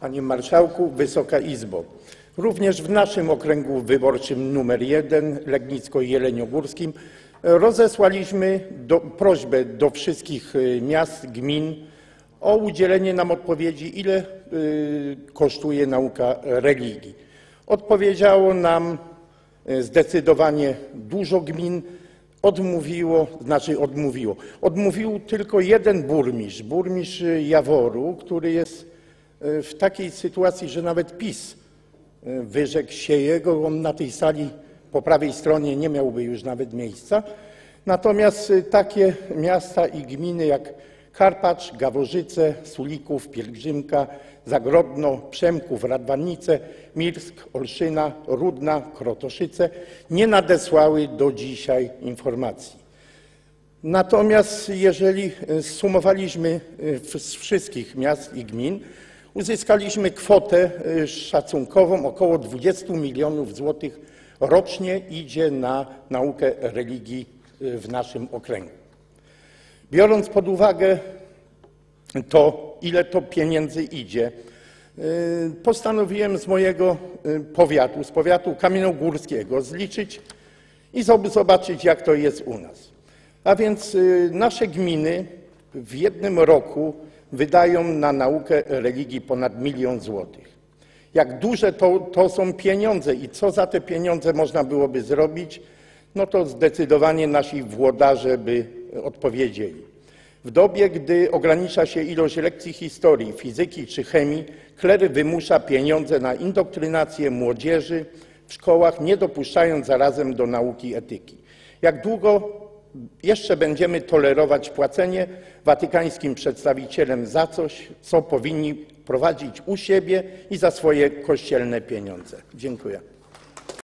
Panie Marszałku, Wysoka Izbo! Również w naszym okręgu wyborczym nr 1 Legnicko-Jeleniogórskim rozesłaliśmy prośbę do wszystkich y, miast, gmin o udzielenie nam odpowiedzi, ile y, kosztuje nauka religii. Odpowiedziało nam y, zdecydowanie dużo gmin, odmówiło, znaczy odmówiło. Odmówił tylko jeden burmistrz, burmistrz Jaworu, który jest w takiej sytuacji, że nawet PiS y, wyrzekł się jego. On na tej sali po prawej stronie nie miałby już nawet miejsca. Natomiast y, takie miasta i gminy jak Karpacz, Gaworzyce, Sulików, Pielgrzymka, Zagrodno, Przemków, Radwanice, Mirsk, Olszyna, Rudna, Krotoszyce nie nadesłały do dzisiaj informacji. Natomiast jeżeli e, zsumowaliśmy e, w- z wszystkich miast i gmin, uzyskaliśmy kwotę e, szacunkową około 20 milionów złotych rocznie idzie na naukę religii e, w naszym okręgu. Biorąc pod uwagę to, ile to pieniędzy idzie, y, postanowiłem z mojego y, powiatu, z powiatu kamiennogórskiego zliczyć i zob- zobaczyć, jak to jest u nas. A więc y, nasze gminy w jednym roku wydają na naukę religii ponad milion złotych. Jak duże to, to są pieniądze i co za te pieniądze można byłoby zrobić, no to zdecydowanie nasi włodarze by odpowiedzieli. W dobie, gdy ogranicza się ilość lekcji historii, fizyki czy chemii, klery wymusza pieniądze na indoktrynację młodzieży w szkołach, nie dopuszczając zarazem do nauki etyki. Jak długo jeszcze będziemy tolerować płacenie watykańskim przedstawicielom za coś, co powinni prowadzić u siebie i za swoje kościelne pieniądze? Dziękuję.